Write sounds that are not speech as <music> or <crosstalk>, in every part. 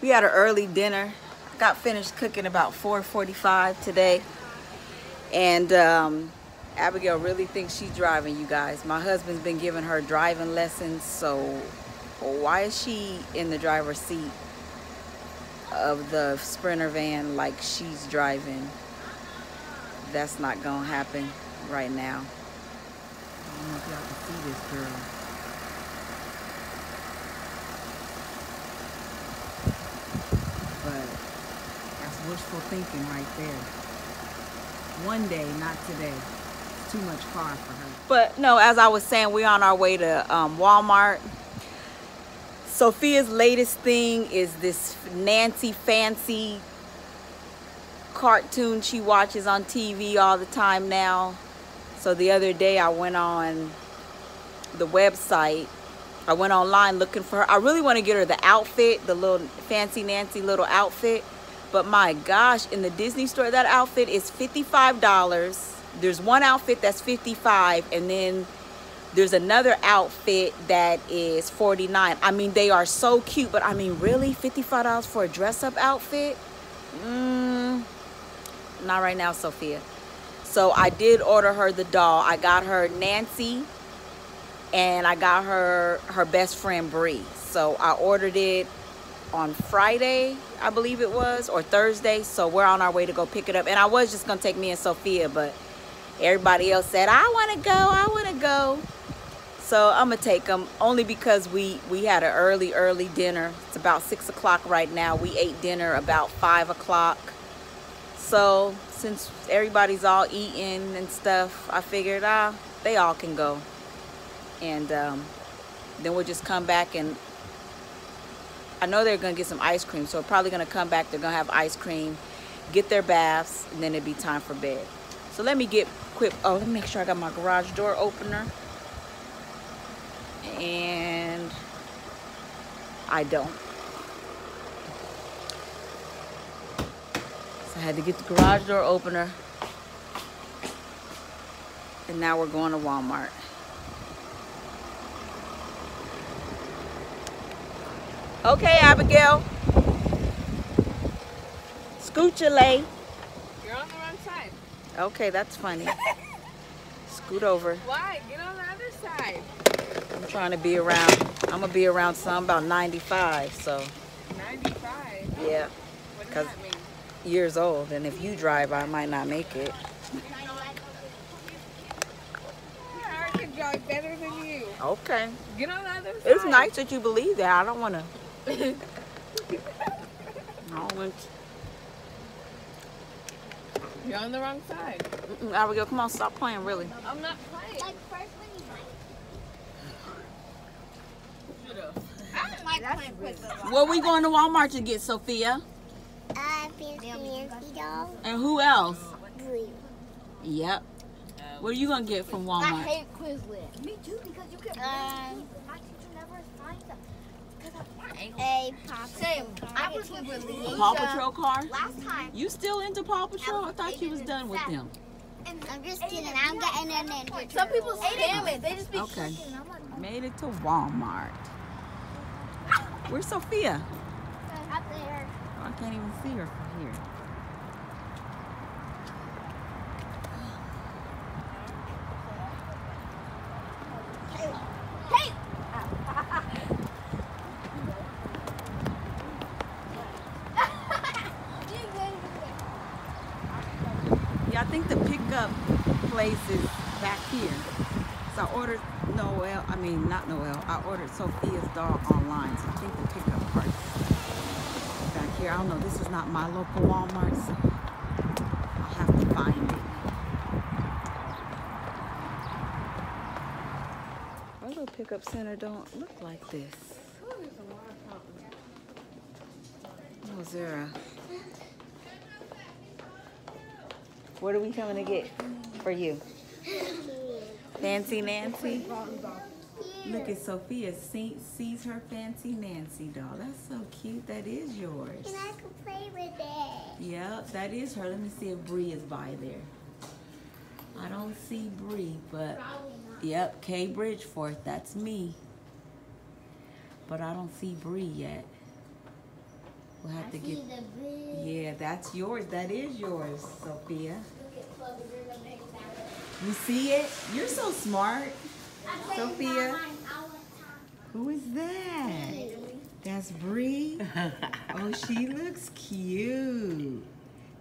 We had an early dinner. Got finished cooking about 4.45 today. And um, Abigail really thinks she's driving, you guys. My husband's been giving her driving lessons, so why is she in the driver's seat of the Sprinter van like she's driving? That's not gonna happen right now. I don't know if y'all can see this girl. But that's wishful thinking right there. One day, not today. It's too much car for her. But no, as I was saying, we're on our way to um, Walmart. Sophia's latest thing is this Nancy Fancy cartoon she watches on TV all the time now. So the other day I went on the website. I went online looking for her. I really want to get her the outfit, the little fancy Nancy little outfit. But my gosh, in the Disney store, that outfit is $55. There's one outfit that's 55 and then there's another outfit that is 49 I mean, they are so cute, but I mean, really? $55 for a dress-up outfit? Mm, not right now, Sophia. So I did order her the doll. I got her Nancy and I got her her best friend Bree. So I ordered it on Friday, I believe it was, or Thursday. So we're on our way to go pick it up. And I was just gonna take me and Sophia, but everybody else said, I wanna go, I wanna go. So I'm gonna take them only because we, we had an early, early dinner. It's about six o'clock right now. We ate dinner about five o'clock. So since everybody's all eating and stuff, I figured, ah, they all can go. And um, then we'll just come back and I know they're gonna get some ice cream. So probably gonna come back, they're gonna have ice cream, get their baths, and then it'll be time for bed. So let me get quick, oh, let me make sure I got my garage door opener. And I don't. I had to get the garage door opener. And now we're going to Walmart. Okay, Abigail. Scoot your lay. You're on the wrong side. Okay, that's funny. Scoot over. Why? Get on the other side. I'm trying to be around. I'm gonna be around some about 95. So 95? yeah, What does because that mean? years old, and if you drive, I might not make it. I can drive better than you. Okay. Get on the other side. It's nice that you believe that. I don't want to. I don't. You're on the wrong side. Mm-mm, Abigail, come on, stop playing. Really. I'm not playing. Like first when you I don't like playing with the Where we going to Walmart to get Sophia? uh, fancy Nancy doll, And who else? blue. Yep. What are you gonna get from Walmart? I hate Quizlet. Me too, because you can. Um, my teacher never finds them. Because a pop. Same. I was with Leisha Paw Patrol car? last time. You still into Paw Patrol? I thought you was done with them. I'm just kidding. I'm getting an Ninja Some people Turtle. spam it. They just be Okay. shooting. I'm like, Made it to Walmart. Where's Sophia? Up there. Oh, I can't even see her from here. hey! Yeah, I think the pickup place is back here. So I ordered Noel, I mean not Noel, I ordered Sophia's dog online. So I think the pickup part is back here. I don't know, this is not my local Walmart, so I'll have to find it. Our little pickup center don't look like this. Oh, oh Zara. What are we coming to get for you? Fancy Nancy? Look at Sophia see, sees her fancy Nancy doll. That's so cute. That is yours. And I can play with it. Yep, that is her. Let me see if Bree is by there. I don't see Bree, but yep, Kay Bridgeforth. That's me. but I don't see Bree yet. We'll have to get. Yeah, that's yours. That is yours, Sophia. You see it? You're so smart. Sophia. Who is that? That's Bree. <laughs> Oh, she looks cute.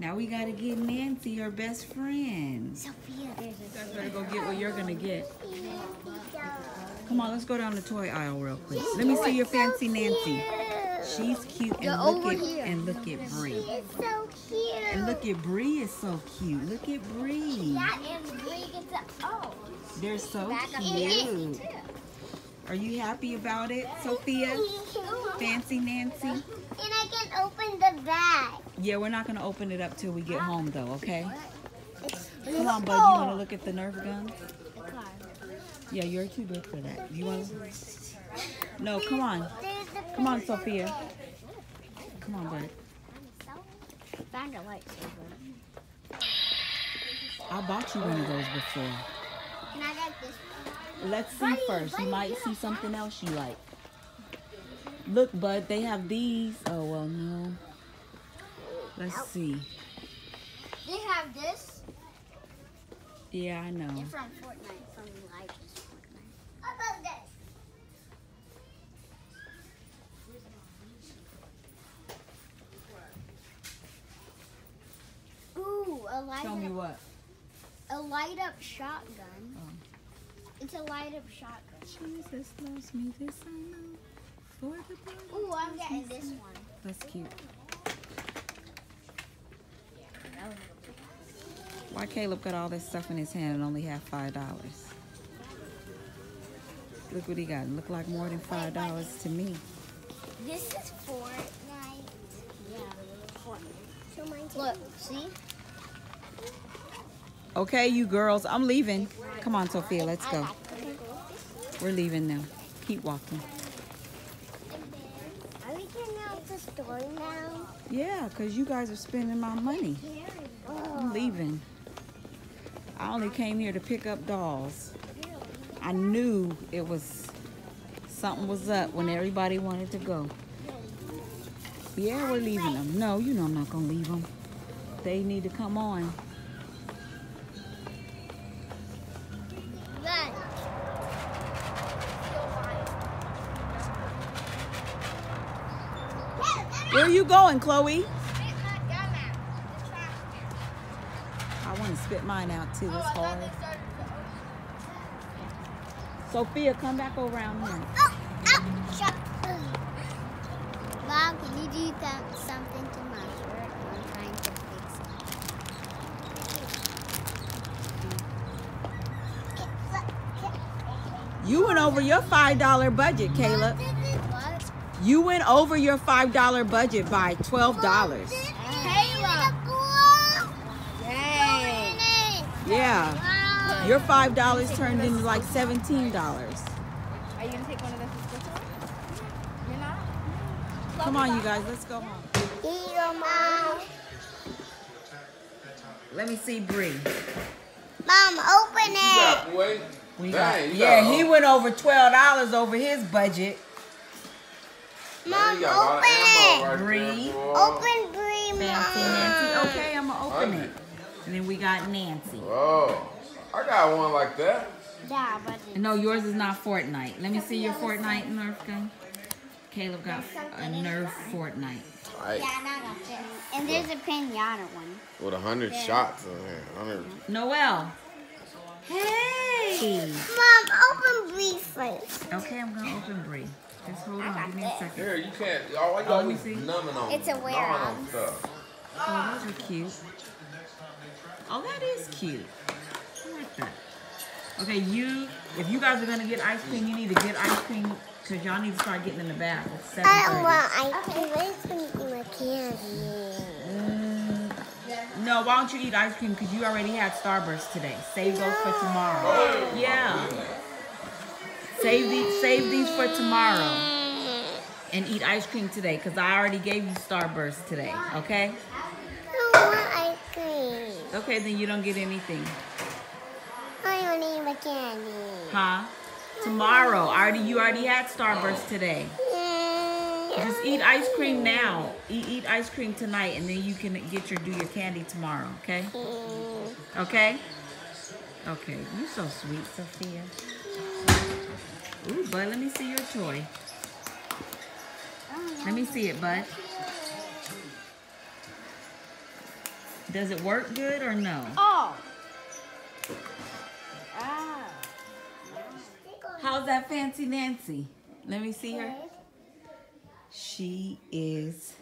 Now we gotta get Nancy, her best friend. Sophia, there's You guys better go get what you're gonna get. Come on, let's go down the toy aisle real quick. Let me see your fancy Nancy. She's cute and You're look at here. and look at Bree. It's so cute. And look at Bree is so cute. Look at Bree. That and Bree gets a oh. They're so cute. Are you happy about it, Sophia? Fancy Nancy? And I can open the bag. Yeah, we're not gonna open it up till we get home though, okay? Come on, bud. You wanna look at the Nerf gun? Yeah, you're too big for that. You want? No, come on. Come on, Sophia. Come on, bud. Found a lightsaber. I bought you one of those before. Can I get this one? Let's see first. You might see something else you like. Look, bud, they have these. Oh, well, no. Let's see. They have this. Yeah, I know. They're from Fortnite, a light Tell me up, what. a light up shotgun. Oh. It's a light up shotgun. Jesus loves me, this I know. For the blood. Ooh, I'm getting this one. That's cute. Why Caleb got all this stuff in his hand and only have five dollars? Look what he got. Look like more than five dollars to me. This is Fortnite. Yeah, Fortnite. So mine Look, see? Okay, you girls, I'm leaving. Come on, Sophia, let's go. We're leaving now. Keep walking. Are we getting out the store now? Yeah, because you guys are spending my money. I'm leaving. I only came here to pick up dolls. I knew it was something was up when everybody wanted to go. Yeah, we're leaving them. No, you know I'm not gonna leave them. They need to come on. Where are you going, Chloe? I want to spit mine out too. It's oh, hard. Sophia, come back around here. Oh, oh, shut Mom, can you do that, something to my shirt? I'm trying to fix it. You went over your five dollar budget, Caleb. What? You went over your five dollar budget by twelve dollars. Caleb. Yeah, your five dollars turned into like seventeen dollars. Are you gonna take one of those to school tomorrow? You're not? Come on, you guys, let's go home. Here, Mom. Let me see Bree. Mom, open it. got, boy. We got, yeah, he went over twelve dollars over his budget. Mom, You got a lot of open it. right Bree. Open Bree, Fancy Mom. Nancy. Okay, I'm gonna open Ugly. it. And then we got Nancy. Oh, I got one like that. Yeah, but it's No, yours is not Fortnite. Let me see your Fortnite Nerf gun. Caleb got a Nerf Fortnite. Right. Yeah, not a fit. And there's a pinata one. With a hundred shots in there. Hundred. Noel. Hey. Mom, open Bree first. Okay, I'm gonna open Bree. Just hold on. Give me a second. Here, you can't. Oh, why you Oh, me always see. numbing on? It's a gnawing wear on on. stuff. Oh, those are cute. Oh, that is cute. I like that. Okay, you, if you guys are gonna get ice cream, you need to get ice cream because y'all need to start getting in the bath. It's 7:30. I don't want ice cream. I just want to eat my candy. Mm, no, why don't you eat ice cream because you already had Starburst today. Save those for tomorrow. Yeah. Save these, save these for tomorrow. And eat ice cream today because I already gave you Starburst today. Okay? I don't want ice cream. Okay, then you don't get anything. I want eat my candy. Huh? I Tomorrow. Already you already had Starburst today. Just eat ice cream now. Eat, eat ice cream tonight and then you can get your do your candy tomorrow, okay? Okay? Okay. You're so sweet, Sophia. Ooh, bud, let me see your toy. Let me see it, bud. Does it work good or no? Oh. Ah. How's that fancy Nancy? Let me see her. She is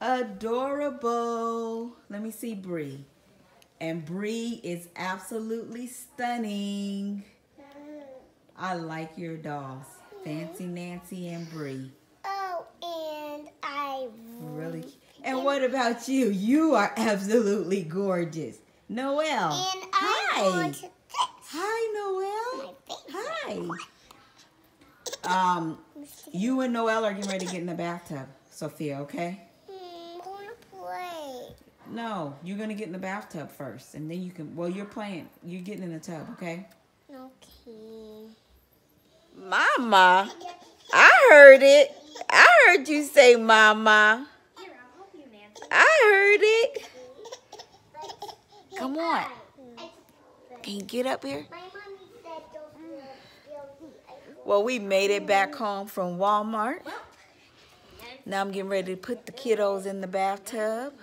adorable. Let me see Bree. And Bree is absolutely stunning. I like your dolls. Fancy Nancy and Bree. Oh, and I Really. And what about you? You are absolutely gorgeous. Noelle. and I Hi. want this. Hi, Noelle. Hi. <laughs> Um, you and Noelle are getting ready to get in the bathtub, Sophia, okay? I want to play. No, you're gonna get in the bathtub first, and then you can. Well, you're playing. You're getting in the tub, okay? Okay. Mama, I heard it. I heard you say, "Mama." I heard it. Come on. Can you get up here? Well, we made it back home from Walmart. Now I'm getting ready to put the kiddos in the bathtub.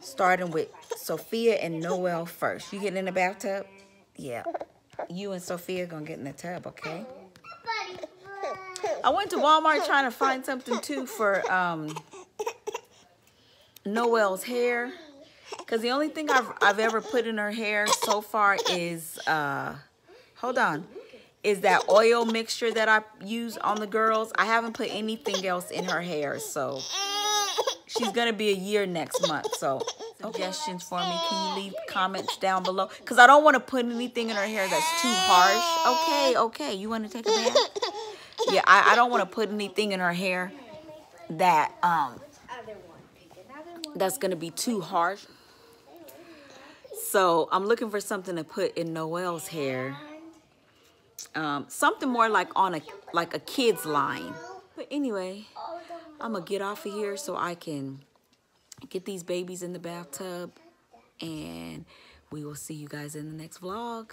Starting with Sophia and Noel first. You getting in the bathtub? Yeah. You and Sophia gonna get in the tub, okay? I went to Walmart trying to find something too for um Noel's hair. Cause the only thing I've I've ever put in her hair so far is uh hold on. Is that oil mixture that I use on the girls. I haven't put anything else in her hair, so she's gonna be a year next month. So suggestions for me, can you leave comments down below? Cause I don't want to put anything in her hair that's too harsh. Okay, okay. You want to take a bath? Yeah, I, I don't want to put anything in her hair that um that's gonna be too harsh. So I'm looking for something to put in Noel's hair. Um, something more like on a like a kid's line. But anyway, I'm gonna get off of here so I can get these babies in the bathtub, and we will see you guys in the next vlog.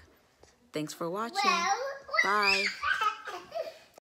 Thanks for watching. Bye.